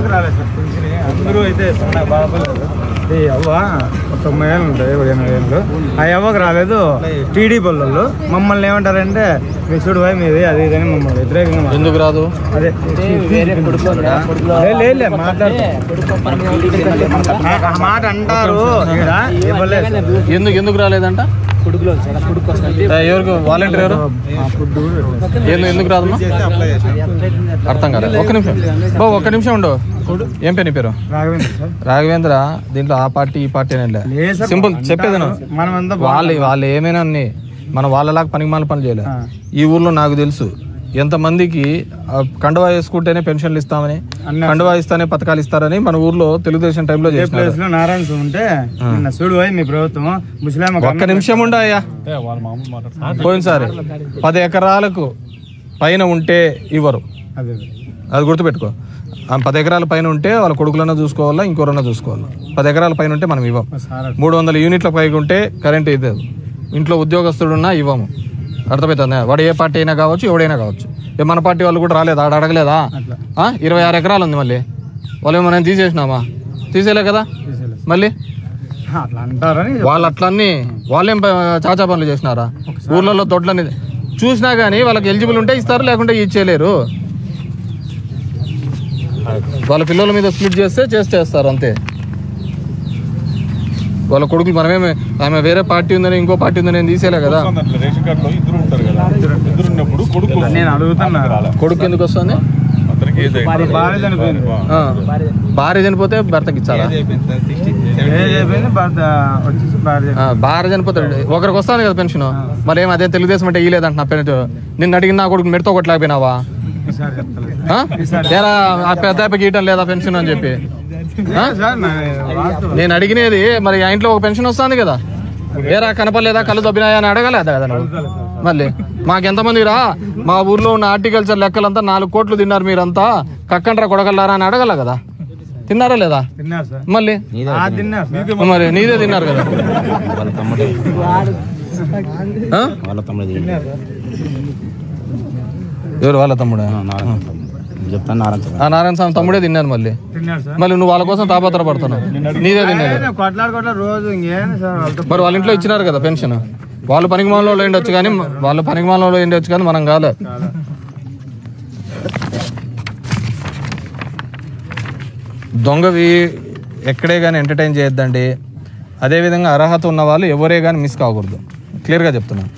అవ్వకు రాలేదు సార్ పింఛని అందరూ అయితే చాలా బాధపడలేదు ఈ అవ్వ ఒక తొంభై ఏళ్ళు ఉంటాయి ఒక ఎనభై ఏళ్ళు. ఆ అవ్వకు రాలేదు టీడీపీ వాళ్ళు మమ్మల్ని ఏమంటారంటే మీ చూడు పోయి మీది అది ఇది అని మమ్మల్ని వ్యతిరేకంగా. ఎందుకు రాదు? అదే. లే, లే, లే, మాట్లాడు. ఆ మాట అంటారు. ఎందుకు ఎందుకు రాలేదంట? ఎవరికి? వాలంటీర్ ఎవరు? ఎందుకు రాదమ్మా అర్థం కాలేదు. ఒక్క నిమిషం. బా ఒక్క నిమిషం ఉండు. ఏం పేరు నీ పేరు? రాఘవేంద్ర దీంట్లో ఆ పార్టీ ఈ పార్టీ అని సింపుల్ చెప్పేది వాళ్ళు వాళ్ళు ఏమైనా అన్ని మన వాళ్ళలాగా పనికి మాల పని చేయలే. ఆ. ఈ ఊర్లో నాకు తెలుసు. ఎంతమందికి కండువా వేసుకుంటేనే పెన్షన్లు ఇస్తామని. కండువా ఇస్తానే పథకాలు ఇస్తారని మన ఊర్లో తెలుగుదేశం టైంలో నారాయణ స్వామి ఉంటే నిన్న చూడు మీ ప్రభుత్వం ముస్లిం ఒక్క నిమిషం ఉండు అయ్యా. పోయినసారి పది ఎకరాలకు పైన ఉంటే ఇవ్వరు. అదే. అది గుర్తుపెట్టుకో. ఆ పది ఎకరాల పైన ఉంటే వాళ్ళ కొడుకులన్నా చూసుకోవాలా ఇంకోరన్నా చూసుకోవాలా. పది ఎకరాల పైన ఉంటే మనం ఇవ్వం. మూడు వందల యూనిట్ల పైకి ఉంటే కరెంట్ ఇదే ఇంట్లో ఉద్యోగస్తుడున్నా ఇవ్వము. అర్థమవుతుందా వాడు ఏ పార్టీ అయినా కావచ్చు ఎవడైనా కావచ్చు. ఏ మన పార్టీ వాళ్ళు కూడా రాలేదా? ఆడ అడగలేదా? ఇరవై ఆరు ఎకరాలు ఉంది మళ్ళీ. వాళ్ళు మనం తీసేసినామా తీసేలే కదా. మళ్ళీ? వాళ్ళు అట్లన్నీ వాళ్ళేం చాచా పనులు చేసినారా? ఊర్లలో దొడ్లని చూసినా కానీ వాళ్ళకి ఎలిజిబుల్ ఉంటే ఇస్తారు లేకుంటే ఇచ్చేయలేరు వాళ్ళ పిల్లల మీద స్ప్లిట్ చేస్తే చేస్తే చేస్తారు అంతే. వాళ్ళ కొడుకులు మనమేమి ఆమె వేరే పార్టీ ఉందని ఇంకో పార్టీ ఉందని నేను తీసేలే కదా. అట్లా రేషన్ కార్డులో ఇద్దరు ఉంటారు కదా. ఇద్దరు ఉన్నప్పుడు కొడుకు నేను అడుగుతున్నా. కొడుకు ఎందుకు వస్తుంది. భార్య చనిపోతే భర్తకి ఇచ్చారా భార్య ఆ, భార్య చనిపోతే ఒకరికి వస్తుంది కదా పెన్షన్. మరి ఏం అదే తెలుగుదేశం అంటే ఇయ్యలేదంట నా పెన్షన్ నిన్ను అడిగిన నా కొడుకు మెడతో కొట్టలేకపోయినావా? ఆ? ఏరా ఆ పెద్ద గీయటం లేదా పెన్షన్ అని చెప్పి. నేను అడిగినది మరి ఆ ఇంట్లో ఒక పెన్షన్ వస్తుంది కదా. ఏరా కనపడలేదా? కళ్ళు దొబ్బినాయా అని అడగలేదా కదా మళ్ళీ మాకెంతమంది రా? మా ఊర్లో ఉన్న హార్టికల్చర్ లెక్కలంతా నాలుగు కోట్లు తిన్నారు మీరంతా. కక్కండ్రా కొడగలరా అని అడగల కదా. తిన్నారా లేదా? తిన్నారు సార్. మళ్ళీ? ఆ తిన్నారు. సార్. మరి నీదే తిన్నారు కదా. వాళ్ళ తమ్ముడు. ఆ? వాళ్ళ తమ్ముడు. తిన్నారు సార్. ఎవరు వాళ్ళ తమ్ముడు. చెప్తాను నారాయణ తమ్ముడు ఆ నారాయణ స్వామి తమ్ముడే తిన్నారు మళ్ళీ. మళ్ళీ నువ్వు వాళ్ళ కోసం తాపత్ర పడుతున్నావు. నీదే తినేది. నేను కొట్లాడు కొట్లాడు రోజు ఇంకేం సార్ వాళ్ళతో మరి వాళ్ళ ఇంట్లో ఇచ్చినారు కదా పెన్షన్. వాళ్ళు పనికి మాలలో ఉండొచ్చు కానీ వాళ్ళు పనికి మాలలో ఉండొచ్చు కానీ మనం కాలే. దొంగవి ఎక్కడే కానీ ఎంటర్టైన్ చేయొద్దండి. అదేవిధంగా అర్హత ఉన్న వాళ్ళు ఎవరే కానీ మిస్ కాకూడదు. క్లియర్గా చెప్తున్నాను